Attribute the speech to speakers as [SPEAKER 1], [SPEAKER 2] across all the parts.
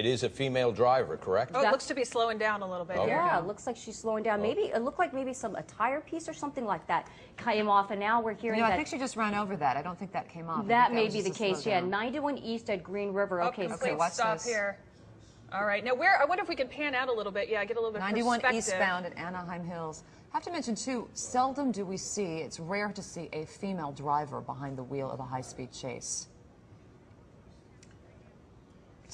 [SPEAKER 1] It is a female driver, correct?
[SPEAKER 2] Oh, it looks to be slowing down a little bit. here.
[SPEAKER 3] Yeah, it looks like she's slowing down. Oh. Maybe it looked like maybe some a tire piece or something like that came off, and now we're
[SPEAKER 4] You
[SPEAKER 3] hearing
[SPEAKER 4] know, I think she just ran over that. I don't think that came off.
[SPEAKER 3] That may
[SPEAKER 4] was
[SPEAKER 3] be the case. Yeah, 91 East at Green River.
[SPEAKER 2] Oh,
[SPEAKER 3] Okay, so
[SPEAKER 4] watch
[SPEAKER 2] stop
[SPEAKER 4] this.
[SPEAKER 2] here. All right, now where? I wonder if we can pan out a little bit. Yeah, get a little bit
[SPEAKER 4] 91 eastbound at Anaheim Hills. I have to mention, too, seldom do we see, it's rare to see a female driver behind the wheel of a high-speed chase.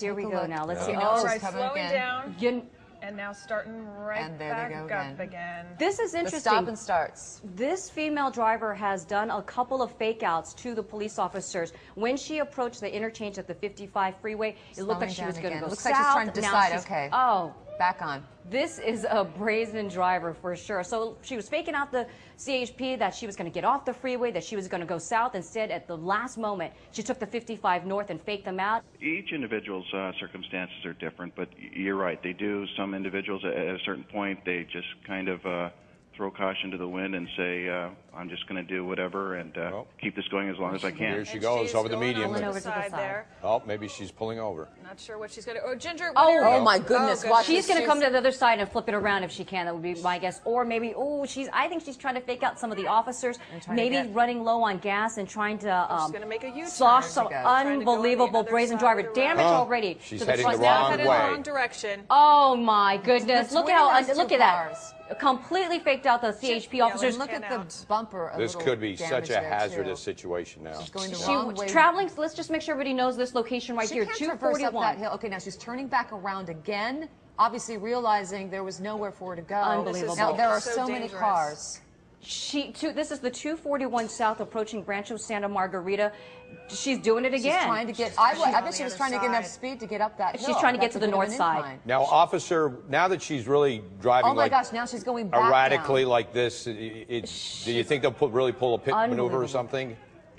[SPEAKER 3] Here we
[SPEAKER 4] Take a
[SPEAKER 3] go
[SPEAKER 4] look.
[SPEAKER 3] now. Let's
[SPEAKER 4] Yeah.
[SPEAKER 3] see.
[SPEAKER 4] You know
[SPEAKER 2] All
[SPEAKER 4] she's
[SPEAKER 3] Oh,
[SPEAKER 2] right, slowing
[SPEAKER 4] again.
[SPEAKER 2] down,
[SPEAKER 3] you-
[SPEAKER 2] and now starting right
[SPEAKER 4] And there they
[SPEAKER 2] back
[SPEAKER 4] go
[SPEAKER 2] up
[SPEAKER 4] again.
[SPEAKER 2] again.
[SPEAKER 3] this is interesting.
[SPEAKER 4] The
[SPEAKER 3] interesting.
[SPEAKER 4] stop and starts.
[SPEAKER 3] This female driver has done a couple of fake outs to the police officers. When she approached the interchange at the 55 freeway, it looked like she was going to
[SPEAKER 4] again.
[SPEAKER 3] go
[SPEAKER 4] Looks
[SPEAKER 3] south.
[SPEAKER 4] like she's trying to decide,
[SPEAKER 3] she's-
[SPEAKER 4] okay.
[SPEAKER 3] Oh,
[SPEAKER 4] Back on.
[SPEAKER 3] this is a brazen driver for sure. So she was faking out the CHP that she was going to get off the freeway, that she was going to go south. Instead, at the last moment, she took the 55 north and faked them out.
[SPEAKER 5] Each individual's uh, circumstances are different, but you're right. They do. Some individuals at a certain point, they just kind of uh, throw caution to the wind and say, uh, "I'm just going to do whatever and uh,
[SPEAKER 1] Well.
[SPEAKER 5] keep this going as long as I can."
[SPEAKER 1] Here she
[SPEAKER 2] And
[SPEAKER 1] goes over the
[SPEAKER 2] going
[SPEAKER 1] medium.
[SPEAKER 2] Over, the
[SPEAKER 3] over to the
[SPEAKER 2] side
[SPEAKER 3] side.
[SPEAKER 2] there.
[SPEAKER 1] Oh, maybe she's pulling over.
[SPEAKER 2] Not sure what she's going to. Oh, Ginger.
[SPEAKER 3] Oh,
[SPEAKER 2] what
[SPEAKER 4] Oh, my goodness,
[SPEAKER 2] good.
[SPEAKER 4] watch
[SPEAKER 3] She's going to come to the other side and flip it around if she can. That would be my guess. Or maybe, oh, she's. I think she's trying to fake out some of the officers.
[SPEAKER 4] And trying to
[SPEAKER 3] Maybe
[SPEAKER 4] get-
[SPEAKER 3] running low on gas and trying to. Um,
[SPEAKER 2] gonna make a U-turn.
[SPEAKER 3] Slosh some
[SPEAKER 4] she goes.
[SPEAKER 2] Trying to go on the
[SPEAKER 3] unbelievable brazen driver. Damage
[SPEAKER 2] road.
[SPEAKER 1] Oh,
[SPEAKER 3] already.
[SPEAKER 1] she's
[SPEAKER 3] to the
[SPEAKER 1] heading
[SPEAKER 3] front
[SPEAKER 1] the wrong
[SPEAKER 2] headed
[SPEAKER 1] way.
[SPEAKER 2] wrong direction.
[SPEAKER 3] Oh my goodness! Look at how look at that. Completely faked out the CHP officers.
[SPEAKER 4] Look at the
[SPEAKER 2] out.
[SPEAKER 4] Bumper. A
[SPEAKER 1] This
[SPEAKER 4] little
[SPEAKER 1] could be such a hazardous
[SPEAKER 4] too.
[SPEAKER 1] situation now.
[SPEAKER 4] She's going the
[SPEAKER 3] She
[SPEAKER 4] wrong way.
[SPEAKER 3] traveling. Let's just make sure everybody knows this location right
[SPEAKER 4] She
[SPEAKER 3] here.
[SPEAKER 4] can't traverse up
[SPEAKER 3] 241.
[SPEAKER 4] that hill. Okay, now she's turning back around again, obviously realizing there was nowhere for her to go.
[SPEAKER 3] Unbelievable.
[SPEAKER 4] Now there are
[SPEAKER 2] So
[SPEAKER 4] so, many cars.
[SPEAKER 3] She two, this is the 241 south approaching Rancho Santa Margarita. She's doing it again.
[SPEAKER 4] She's
[SPEAKER 3] again.
[SPEAKER 4] trying to get. I,
[SPEAKER 2] She's
[SPEAKER 4] I
[SPEAKER 2] on
[SPEAKER 4] bet she was
[SPEAKER 2] other
[SPEAKER 4] trying to get enough speed to get up that hill.
[SPEAKER 3] She's trying to get
[SPEAKER 4] That's
[SPEAKER 3] to the north side.
[SPEAKER 4] incline.
[SPEAKER 1] Now, officer, now that she's really driving
[SPEAKER 4] Oh my
[SPEAKER 1] like
[SPEAKER 4] gosh! Now she's going back
[SPEAKER 1] erratically
[SPEAKER 4] down.
[SPEAKER 1] like this, it, it, do you think they'll put, really pull a pit maneuver or something?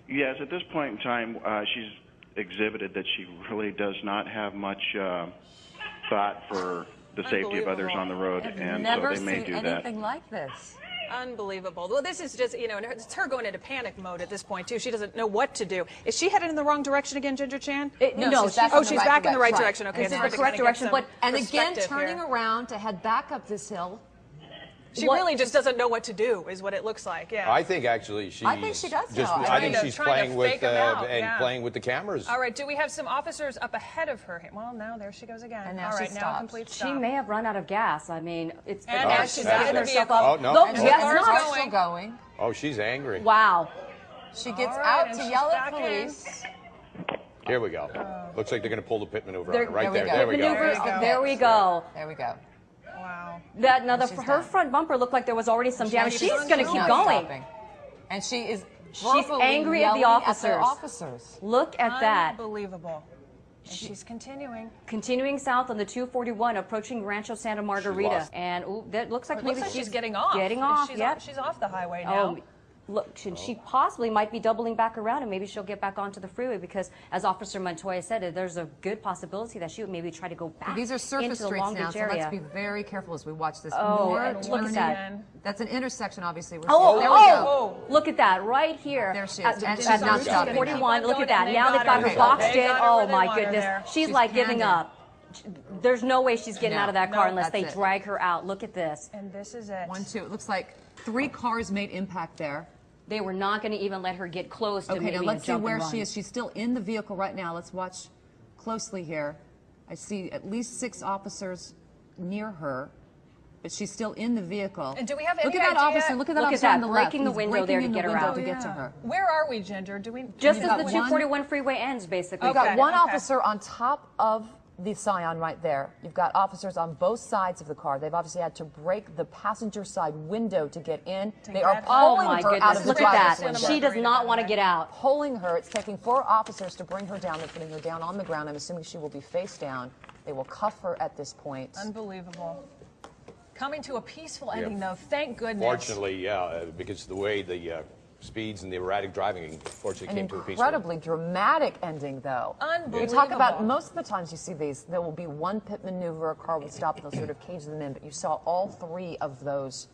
[SPEAKER 5] Yes, at this point in time, uh, she's exhibited that she really does not have much uh, thought for the safety of others on the road,
[SPEAKER 4] I've
[SPEAKER 5] and so they may
[SPEAKER 4] seen
[SPEAKER 5] do that.
[SPEAKER 4] anything like this.
[SPEAKER 2] Unbelievable. Well, this is just, you know, it's her going into panic mode at this point, too. She doesn't know what to do. Is she headed in the wrong direction again, Ginger Chan?
[SPEAKER 3] It-
[SPEAKER 4] No,
[SPEAKER 3] no,
[SPEAKER 4] she's
[SPEAKER 3] she's,
[SPEAKER 4] back
[SPEAKER 2] oh,
[SPEAKER 4] in the
[SPEAKER 2] she's
[SPEAKER 4] right
[SPEAKER 2] back in the right
[SPEAKER 4] direction.
[SPEAKER 2] direction. Okay,
[SPEAKER 3] This is the
[SPEAKER 2] gonna
[SPEAKER 3] correct direction, but-
[SPEAKER 4] And again, turning
[SPEAKER 2] here.
[SPEAKER 4] around to head back up this hill.
[SPEAKER 2] She
[SPEAKER 3] What-
[SPEAKER 2] really just doesn't know what to do, is what it looks like. Yeah.
[SPEAKER 1] I think actually she.
[SPEAKER 4] I think she does
[SPEAKER 1] Just,
[SPEAKER 4] know.
[SPEAKER 1] I think
[SPEAKER 2] to-
[SPEAKER 1] she's
[SPEAKER 2] trying to
[SPEAKER 1] playing with uh,
[SPEAKER 2] out,
[SPEAKER 1] and
[SPEAKER 2] yeah.
[SPEAKER 1] playing with the cameras.
[SPEAKER 2] All right. Do we have some officers up ahead of her? Well, now there she goes again.
[SPEAKER 4] And now
[SPEAKER 2] All
[SPEAKER 4] she
[SPEAKER 2] right, now
[SPEAKER 4] stops.
[SPEAKER 2] complete
[SPEAKER 3] She may have run out of gas. I mean, it's
[SPEAKER 2] And
[SPEAKER 1] now
[SPEAKER 3] she's
[SPEAKER 1] she's out of the
[SPEAKER 3] herself
[SPEAKER 2] vehicle.
[SPEAKER 3] up.
[SPEAKER 1] Oh, no.
[SPEAKER 3] Nope,
[SPEAKER 1] And
[SPEAKER 3] she
[SPEAKER 1] the
[SPEAKER 3] has
[SPEAKER 2] car's
[SPEAKER 4] Car's
[SPEAKER 3] not.
[SPEAKER 2] going.
[SPEAKER 4] still going.
[SPEAKER 1] Oh, she's angry.
[SPEAKER 3] Wow.
[SPEAKER 4] She gets
[SPEAKER 2] All right,
[SPEAKER 4] out to yell at
[SPEAKER 2] back in.
[SPEAKER 4] police.
[SPEAKER 1] Here we go. Looks like they're going to pull the pit maneuver
[SPEAKER 3] There-
[SPEAKER 1] on her. right
[SPEAKER 4] there
[SPEAKER 1] there. we go.
[SPEAKER 2] There you go.
[SPEAKER 3] There we go.
[SPEAKER 4] There we go.
[SPEAKER 2] Wow.
[SPEAKER 3] That now the, her
[SPEAKER 4] done.
[SPEAKER 3] front bumper looked like there was already some damage. She's going to keep going.
[SPEAKER 4] stopping. And she is
[SPEAKER 3] She's angry at the
[SPEAKER 4] yelling
[SPEAKER 3] officers.
[SPEAKER 4] officers.
[SPEAKER 3] Look at that.
[SPEAKER 2] Unbelievable. And she's continuing.
[SPEAKER 3] Continuing south on the 241, approaching Rancho Santa Margarita, and ooh, that looks like
[SPEAKER 2] It
[SPEAKER 3] maybe
[SPEAKER 2] looks like she's getting off.
[SPEAKER 3] Getting off.
[SPEAKER 2] She's,
[SPEAKER 3] yep.
[SPEAKER 2] off, she's off the highway oh, now.
[SPEAKER 3] Oh, look, and she possibly might be doubling back around, and maybe she'll get back onto the freeway because, as Officer Montoya said, uh, there's a good possibility that she would maybe try to go back
[SPEAKER 4] These are surface
[SPEAKER 3] into the
[SPEAKER 4] streets
[SPEAKER 3] Long
[SPEAKER 4] now,
[SPEAKER 3] Beach
[SPEAKER 4] so
[SPEAKER 3] area.
[SPEAKER 4] let's be very careful as we watch this.
[SPEAKER 3] Oh,
[SPEAKER 4] More
[SPEAKER 3] look at that.
[SPEAKER 2] Again.
[SPEAKER 4] That's an intersection, obviously. We're
[SPEAKER 3] Oh,
[SPEAKER 4] there
[SPEAKER 3] oh,
[SPEAKER 4] we go.
[SPEAKER 3] Oh, look at that right here.
[SPEAKER 4] There she is.
[SPEAKER 3] At,
[SPEAKER 4] And she's not
[SPEAKER 3] Route
[SPEAKER 4] stopping.
[SPEAKER 3] 41, look at that. Now
[SPEAKER 2] they
[SPEAKER 3] they've
[SPEAKER 2] got
[SPEAKER 3] got her oh
[SPEAKER 4] her.
[SPEAKER 3] boxed in. Oh my goodness, she's,
[SPEAKER 4] She's
[SPEAKER 3] like giving up. There's no way she's getting
[SPEAKER 4] No.
[SPEAKER 3] out of that
[SPEAKER 2] No,
[SPEAKER 3] car unless they
[SPEAKER 4] it.
[SPEAKER 3] drag her out. Look at this.
[SPEAKER 2] And this is it.
[SPEAKER 4] One, two. It looks like three cars made impact there.
[SPEAKER 3] They were not going to even let her get close to
[SPEAKER 4] Okay,
[SPEAKER 3] maybe
[SPEAKER 4] now let's see where she is. She's still in the vehicle right now. Let's watch closely here. I see at least six officers near her, but she's still in the vehicle.
[SPEAKER 2] And do we have
[SPEAKER 4] Look at that
[SPEAKER 2] idea-
[SPEAKER 4] officer. Look at that
[SPEAKER 3] Look at
[SPEAKER 4] officer on
[SPEAKER 3] that,
[SPEAKER 4] the left.
[SPEAKER 3] breaking the window
[SPEAKER 4] breaking
[SPEAKER 3] there to
[SPEAKER 4] in
[SPEAKER 3] get
[SPEAKER 4] the
[SPEAKER 3] her out.
[SPEAKER 4] to
[SPEAKER 3] Oh,
[SPEAKER 4] get to her.
[SPEAKER 2] Oh, where are we, Ginger? Do we?
[SPEAKER 3] Just as the
[SPEAKER 2] know-
[SPEAKER 3] 241 freeway ends, basically.
[SPEAKER 4] You've got
[SPEAKER 2] Okay,
[SPEAKER 4] one
[SPEAKER 2] okay.
[SPEAKER 4] officer on top of the Scion right there. You've got officers on both sides of the car. They've obviously had to break the passenger side window to get in. They are
[SPEAKER 2] get her.
[SPEAKER 3] Oh
[SPEAKER 4] pulling her out of the
[SPEAKER 3] Look at that.
[SPEAKER 4] window.
[SPEAKER 3] She does not want to get out.
[SPEAKER 4] pulling her. It's taking four officers to bring her down. They're putting her down on the ground. I'm assuming she will be face down. They will cuff her at this point.
[SPEAKER 2] Unbelievable. Coming to a peaceful
[SPEAKER 1] Yeah.
[SPEAKER 2] ending, though. Thank goodness.
[SPEAKER 1] Fortunately, yeah, uh, because the way the uh, speeds and the erratic driving, unfortunately,
[SPEAKER 4] An
[SPEAKER 1] came to a peaceful.
[SPEAKER 4] incredibly dramatic ending, though. Unbelievable. We talk about most of the times you see these, there will be one pit maneuver, a car will stop, and they'll sort of cage them in. But you saw all three of those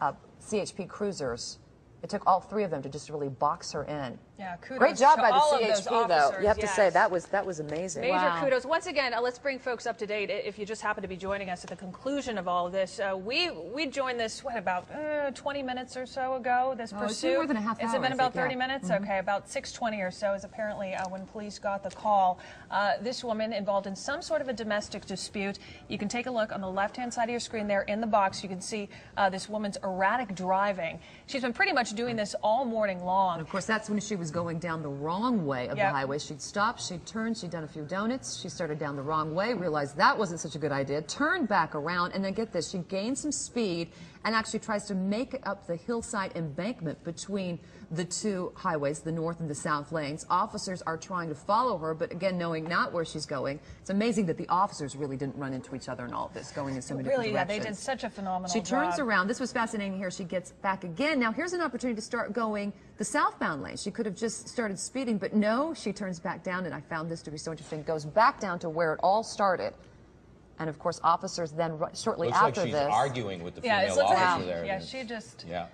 [SPEAKER 4] uh, CHP cruisers. It took all three of them to just really box her in.
[SPEAKER 2] Yeah, kudos
[SPEAKER 6] Great job
[SPEAKER 2] to
[SPEAKER 6] by the
[SPEAKER 2] all
[SPEAKER 6] CHP, though. You have to say that was that was amazing.
[SPEAKER 2] Major
[SPEAKER 3] Wow.
[SPEAKER 2] kudos. Once again, uh, let's bring folks up to date. If you just happen to be joining us at the conclusion of all of this, uh, we we joined this what about uh, 20 minutes or so ago. This
[SPEAKER 4] Oh, it's
[SPEAKER 2] pursuit.
[SPEAKER 4] been more than a half
[SPEAKER 2] Has
[SPEAKER 4] hour,
[SPEAKER 2] it been
[SPEAKER 4] I
[SPEAKER 2] about
[SPEAKER 4] think,
[SPEAKER 2] 30
[SPEAKER 4] yeah.
[SPEAKER 2] minutes? Okay, about 6:20 or so is apparently uh, when police got the call. Uh, this woman involved in some sort of a domestic dispute. You can take a look on the left-hand side of your screen there in the box. You can see uh, this woman's erratic driving. She's been pretty much doing this all morning long.
[SPEAKER 4] And of course, that's when she was going down the wrong way of
[SPEAKER 2] Yep.
[SPEAKER 4] the highway. She'd stopped, she'd turned, she'd done a few donuts, she started down the wrong way, realized that wasn't such a good idea, turned back around, and then get this, she gained some speed and actually tries to make up the hillside embankment between the two highways, the north and the south lanes. Officers are trying to follow her, but again, knowing not where she's going. It's amazing that the officers really didn't run into each other in all of this, going in so many
[SPEAKER 2] Really, yeah, they did such a phenomenal
[SPEAKER 4] She turns
[SPEAKER 2] job.
[SPEAKER 4] around. This was fascinating here. She gets back again. Now, here's an opportunity to start going the southbound lane. She could have just started speeding, but no, she turns back down, and I found this to be so interesting. Goes back down to where it all started. And of course, officers then, shortly
[SPEAKER 1] Looks like
[SPEAKER 4] after
[SPEAKER 1] she's
[SPEAKER 4] this.
[SPEAKER 1] arguing with the female
[SPEAKER 2] looks like
[SPEAKER 1] officer
[SPEAKER 2] she-
[SPEAKER 1] there.
[SPEAKER 2] yeah, she just.
[SPEAKER 1] Yeah.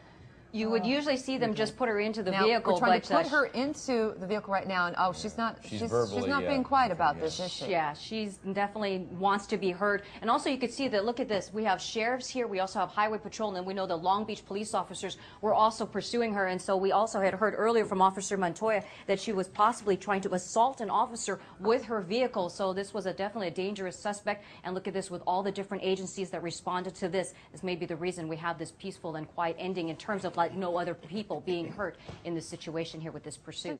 [SPEAKER 3] You would usually see them just put her into the
[SPEAKER 4] Now,
[SPEAKER 3] vehicle,
[SPEAKER 4] we're trying
[SPEAKER 3] but
[SPEAKER 4] to put
[SPEAKER 3] uh,
[SPEAKER 4] her into the vehicle right now, and oh, she's not.
[SPEAKER 1] She's
[SPEAKER 4] she's,
[SPEAKER 1] verbally,
[SPEAKER 4] not
[SPEAKER 1] uh,
[SPEAKER 4] being quiet about
[SPEAKER 1] yeah.
[SPEAKER 4] this, is she?
[SPEAKER 3] Yeah, she's definitely wants to be heard. And also, you could see that. Look at this. We have sheriffs here. We also have highway patrol, and we know the Long Beach police officers were also pursuing her. And so we also had heard earlier from Officer Montoya that she was possibly trying to assault an officer with her vehicle. So this was a definitely a dangerous suspect. And look at this with all the different agencies that responded to this. This may be the reason we have this peaceful and quiet ending in terms of like no other people being hurt in this situation here with this pursuit.